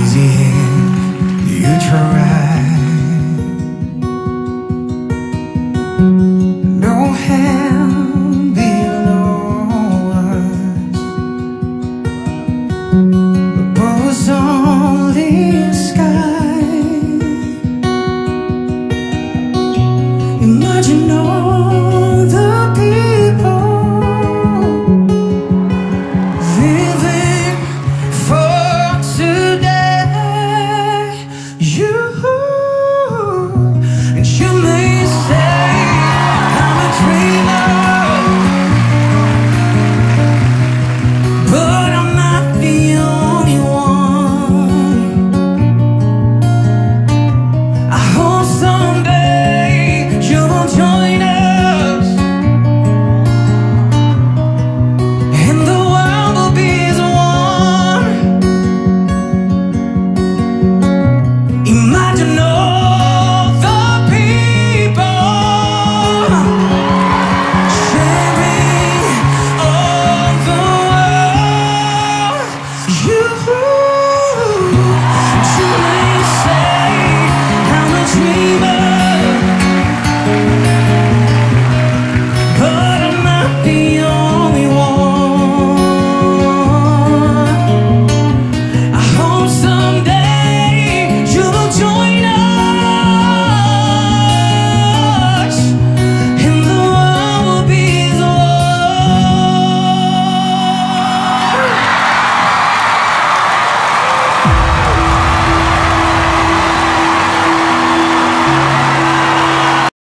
easy here. You try. You You